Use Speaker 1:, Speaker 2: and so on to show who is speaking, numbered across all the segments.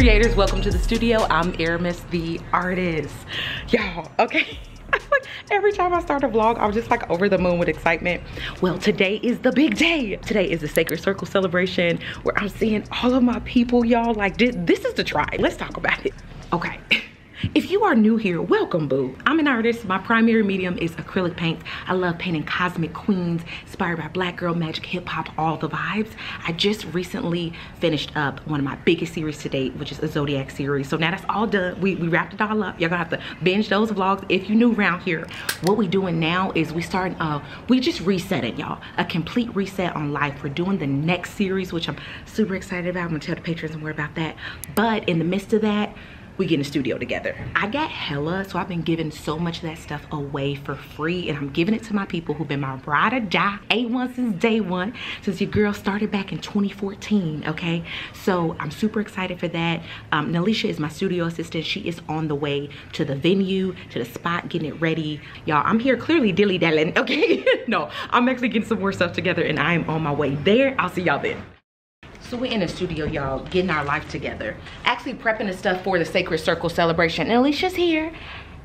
Speaker 1: creators, welcome to the studio. I'm Aramis, the artist. Y'all, okay. Every time I start a vlog, I'm just like over the moon with excitement. Well, today is the big day. Today is the Sacred Circle celebration where I'm seeing all of my people, y'all. Like, this is the tribe. Let's talk about it. Okay. If you are new here, welcome boo. I'm an artist. My primary medium is acrylic paints. I love painting cosmic queens, inspired by black girl magic, hip hop, all the vibes. I just recently finished up one of my biggest series to date, which is a Zodiac series. So now that's all done. We, we wrapped it all up. Y'all gonna have to binge those vlogs if you're new around here. What we doing now is we starting, uh, we just resetting y'all. A complete reset on life. We're doing the next series, which I'm super excited about. I'm gonna tell the patrons more about that. But in the midst of that, we get in the studio together. I got hella, so I've been giving so much of that stuff away for free and I'm giving it to my people who've been my ride or die, A1 since day one, since your girl started back in 2014, okay? So I'm super excited for that. Um, Nalisha is my studio assistant. She is on the way to the venue, to the spot, getting it ready. Y'all, I'm here clearly dilly-dallying, okay? no, I'm actually getting some more stuff together and I am on my way there. I'll see y'all then. So we're in the studio, y'all, getting our life together. Actually prepping the stuff for the Sacred Circle celebration. And Alicia's here.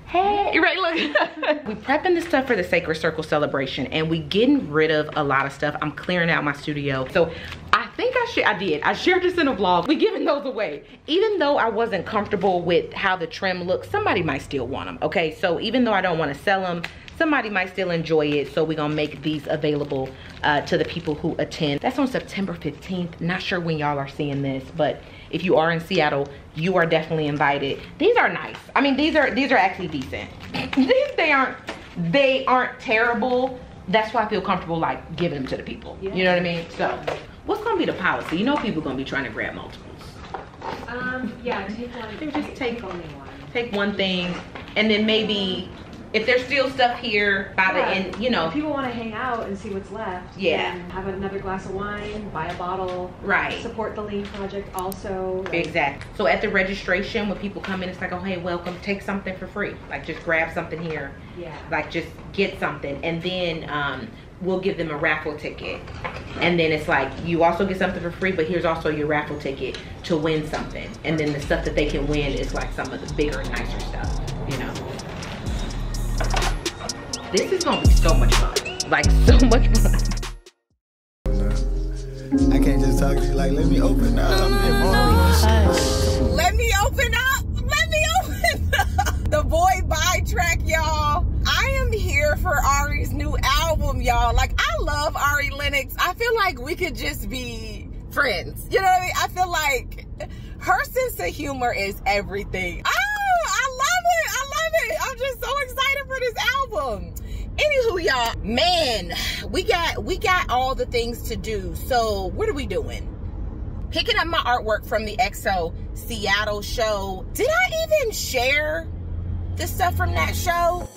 Speaker 1: Hey, right, look. we prepping the stuff for the Sacred Circle celebration and we getting rid of a lot of stuff. I'm clearing out my studio. So I think I should, I did. I shared this in a vlog. We giving those away. Even though I wasn't comfortable with how the trim looks, somebody might still want them, okay? So even though I don't want to sell them, somebody might still enjoy it. So we're gonna make these available uh, to the people who attend. That's on September 15th. Not sure when y'all are seeing this, but if you are in Seattle, you are definitely invited. These are nice. I mean, these are these are actually decent. these they aren't they aren't terrible. That's why I feel comfortable like giving them to the people. Yeah. You know what I mean? So, what's gonna be the policy? You know, people gonna be trying to grab multiples.
Speaker 2: Um, yeah, take one.
Speaker 1: Just take, take only one. Take one thing, and then maybe if there's still stuff here by yeah. the end, you know.
Speaker 2: If people want to hang out and see what's left.
Speaker 1: Yeah.
Speaker 2: have another glass of wine, buy a bottle.
Speaker 1: Right.
Speaker 2: Support the Lean Project also.
Speaker 1: Like, exactly. So at the registration, when people come in, it's like, oh, hey, welcome, take something for free. Like just grab something here.
Speaker 2: Yeah.
Speaker 1: Like just get something. And then um, we'll give them a raffle ticket. And then it's like, you also get something for free, but here's also your raffle ticket to win something. And then the stuff that they can win is like some of the bigger, nicer stuff, This is gonna be so much fun. Like so much fun.
Speaker 3: I can't just talk to you like, let me open up.
Speaker 4: Let me open up. Let me open up. The Boy Bye track, y'all. I am here for Ari's new album, y'all. Like, I love Ari Lennox. I feel like we could just be friends. You know what I mean? I feel like her sense of humor is everything. Oh, I love it. I love it. I'm just so excited for this album anywho y'all man we got we got all the things to do. So what are we doing? Picking up my artwork from the XO Seattle show. Did i even share the stuff from that show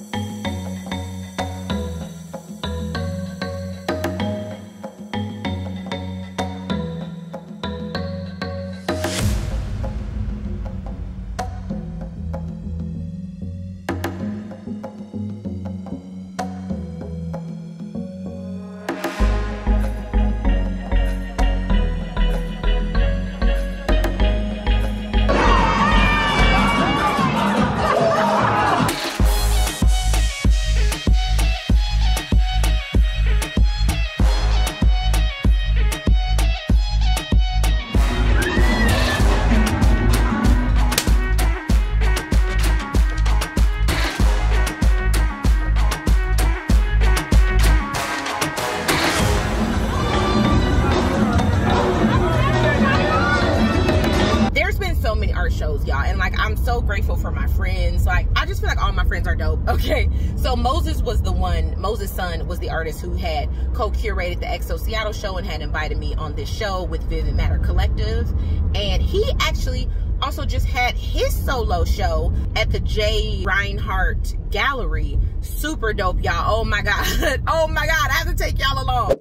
Speaker 4: So Moses was the one, Moses Sun was the artist who had co-curated the XO Seattle show and had invited me on this show with Vivid Matter Collective. And he actually also just had his solo show at the J. Rinehart Gallery. Super dope, y'all. Oh my God. oh my God. I have to take y'all along.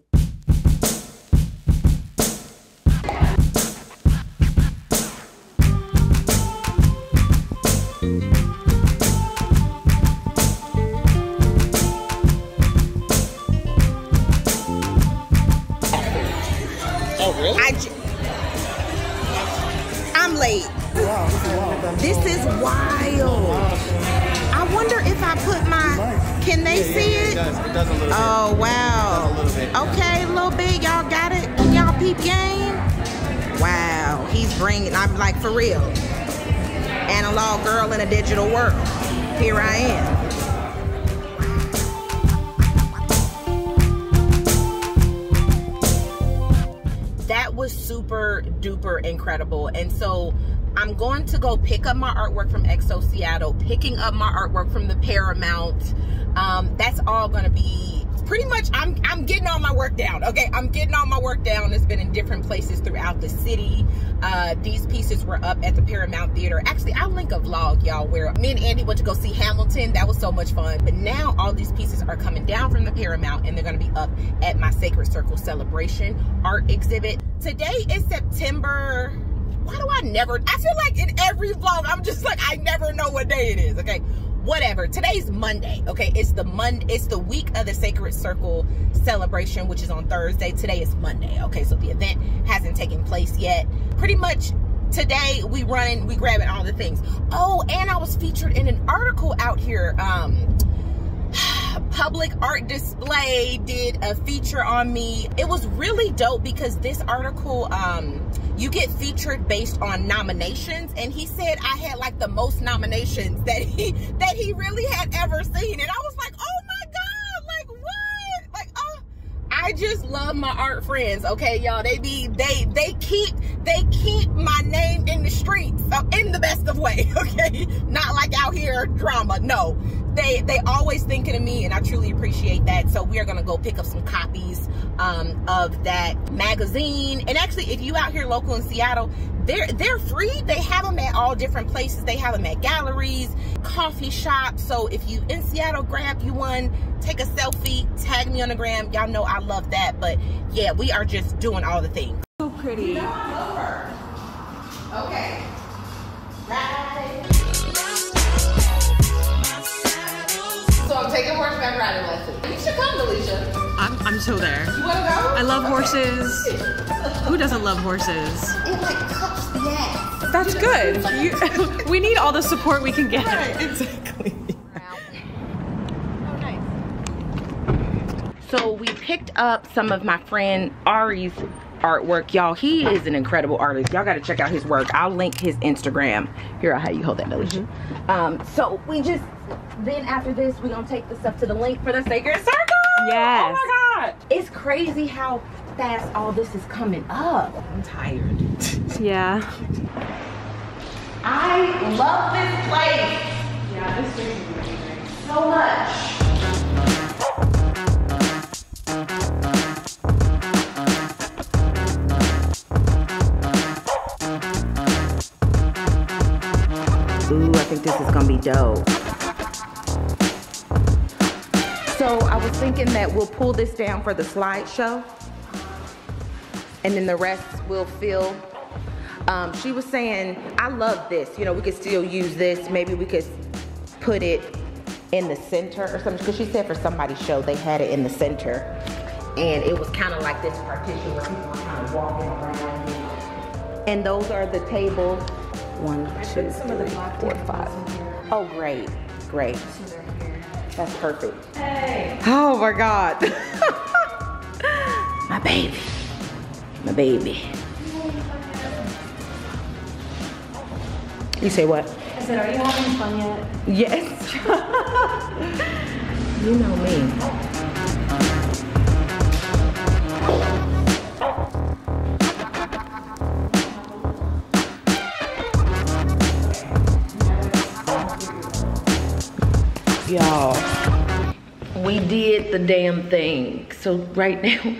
Speaker 1: Can they see
Speaker 5: It
Speaker 1: it?
Speaker 5: does. It does a little
Speaker 1: Oh
Speaker 5: bit.
Speaker 1: wow.
Speaker 5: A little bit.
Speaker 1: Okay, a little bit. Y'all got it in y'all peep game. Wow, he's bringing. I'm like for real. Analog girl in a digital world. Here I am. That was super duper incredible, and so. I'm going to go pick up my artwork from XO Seattle, picking up my artwork from the Paramount. Um, that's all going to be pretty much. I'm I'm getting all my work down. Okay, I'm getting all my work down. It's been in different places throughout the city. Uh, these pieces were up at the Paramount Theater. Actually, I'll link a vlog, y'all, where me and Andy went to go see Hamilton. That was so much fun. But now all these pieces are coming down from the Paramount, and they're going to be up at my Sacred Circle Celebration art exhibit. Today is September why do I never? I feel like in every vlog, I'm just like, I never know what day it is. Okay. Whatever. Today's Monday. Okay. It's the Monday. It's the week of the Sacred Circle celebration, which is on Thursday. Today is Monday. Okay. So the event hasn't taken place yet. Pretty much today we running, we grabbing all the things. Oh, and I was featured in an article out here. Um, public art display did a feature on me it was really dope because this article um you get featured based on nominations and he said i had like the most nominations that he that he really had ever seen and i was like oh my god like what like oh I just love my art friends, okay, y'all. They be they they keep they keep my name in the streets uh, in the best of way, okay. Not like out here drama. No, they they always thinking of me, and I truly appreciate that. So we are gonna go pick up some copies um, of that magazine. And actually, if you out here local in Seattle, they're they're free. They have them at all different places. They have them at galleries, coffee shops. So if you in Seattle, grab you one, take a selfie, tag me on the gram. Y'all know I love that. But yeah, we are just doing all the things.
Speaker 2: So pretty.
Speaker 1: Okay. I'm,
Speaker 2: I'm so there.
Speaker 1: You wanna go?
Speaker 2: I love horses. Who doesn't love horses?
Speaker 1: It like cups the ass.
Speaker 2: That's good. You, we need all the support we can get.
Speaker 6: exactly.
Speaker 1: Oh,
Speaker 6: So we picked up some of my friend Ari's artwork. Y'all, he is an incredible artist. Y'all gotta check out his work. I'll link his Instagram. Here, I'll have you hold that, Alicia. Um, so we just, then after this, we're gonna take the stuff to the link for the Sacred Circle.
Speaker 2: Yes.
Speaker 6: Oh my God. It's crazy how fast all this is coming up. I'm tired.
Speaker 2: Yeah.
Speaker 6: I love this place.
Speaker 7: Yeah, this is amazing.
Speaker 6: so much. Ooh, I think this is gonna be dope. So I was thinking that we'll pull this down for the slideshow and then the rest will fill. Um, she was saying, I love this. You know, we could still use this. Maybe we could put it in the center or something. Because she said for somebody's show, they had it in the center. And it was kind of like this partition where people were kind of walking around. And those are the tables. One, two, three, four, five. Oh, great. Great. That's perfect. Oh my God. my baby. My baby. You say what?
Speaker 7: I said, are you having fun yet?
Speaker 6: Yes. you know me. Y'all, we did the damn thing. So right now,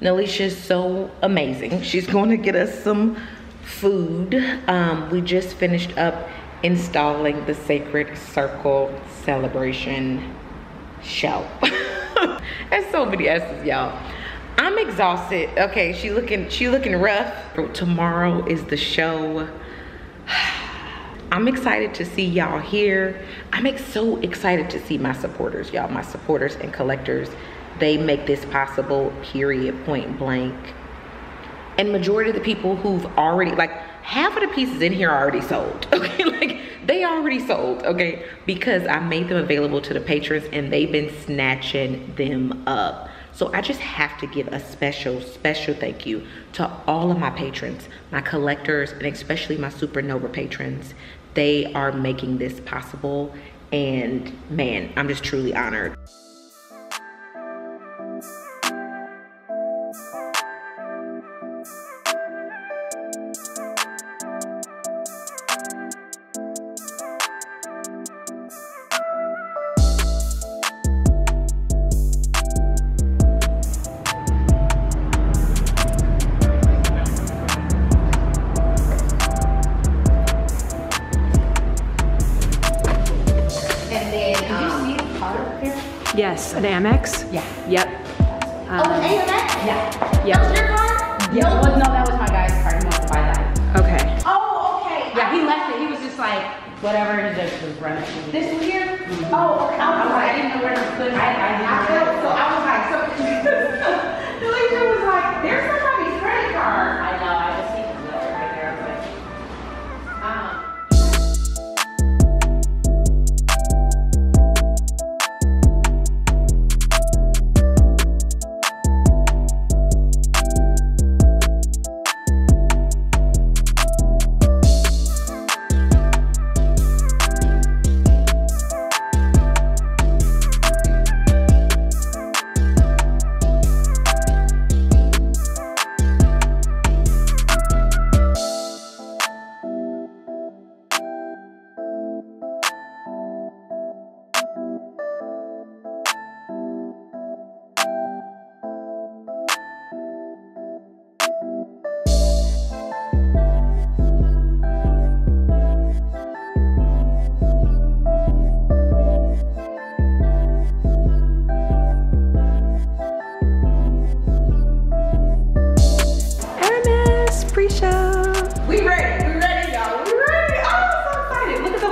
Speaker 6: Nalisha's so amazing. She's going to get us some food. Um, we just finished up installing the Sacred Circle celebration show. There's so many S's, y'all. I'm exhausted. Okay, she looking she looking rough. Tomorrow is the show. I'm excited to see y'all here. I'm so excited to see my supporters, y'all. My supporters and collectors. They make this possible, period, point blank. And majority of the people who've already, like,
Speaker 1: half of the pieces in here are already sold. Okay, like they already sold. Okay, because I made them available to the patrons and they've been snatching them up. So I just have to give a special, special thank you to all of my patrons, my collectors, and especially my Supernova patrons. They are making this possible. And man, I'm just truly honored.
Speaker 8: Yes, an Amex.
Speaker 1: yeah.
Speaker 8: Yep. Um,
Speaker 1: Yeah.
Speaker 8: Yep.
Speaker 1: your car? Yeah, well, no, that was my guy's car. He wanted to buy that.
Speaker 8: Okay.
Speaker 1: Oh, okay.
Speaker 8: Yeah, he left it. He was just like, whatever, he just was running.
Speaker 1: This one here? Oh, okay. I was like, I didn't know where to put it. I, I, I felt, so I was like, so Delisha was like, there's somebody's credit card.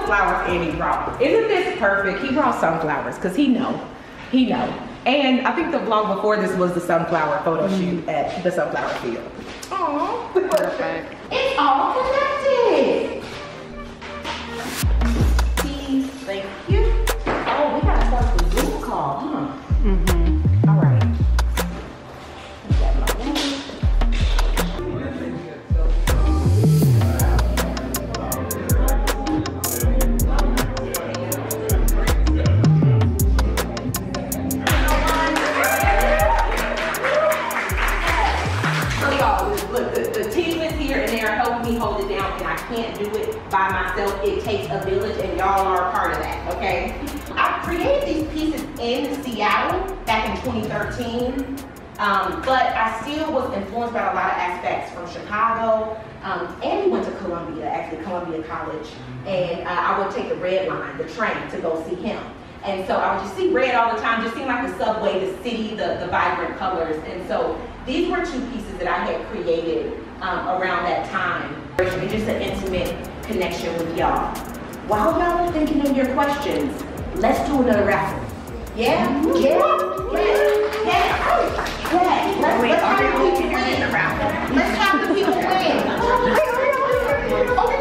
Speaker 1: Excited. Look at the flowers Andy brought. Isn't this perfect? He brought sunflowers because he know. He know. And I think the vlog before this was the sunflower photo mm-hmm. shoot at the sunflower field. Aww. Perfect. It's all still was influenced by a lot of aspects from Chicago. Um, and he went to Columbia, actually Columbia College. And uh, I would take the red line, the train, to go see him. And so I would just see red all the time, just seemed like the subway, the city, the, the vibrant colors. And so these were two pieces that I had created um, around that time. And just an intimate connection with y'all. While y'all are thinking of your questions, let's do another raffle. Yeah? Yeah? Yeah? Yeah? Yeah? Let's, let's have the people win. Let's have the people win.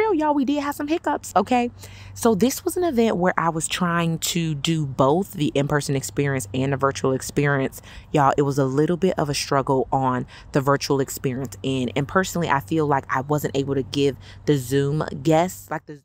Speaker 1: y'all, we did have some hiccups, okay? So this was an event where I was trying to do both the in-person experience and the virtual experience. Y'all, it was a little bit of a struggle on the virtual experience end. And personally, I feel like I wasn't able to give the Zoom guests, like the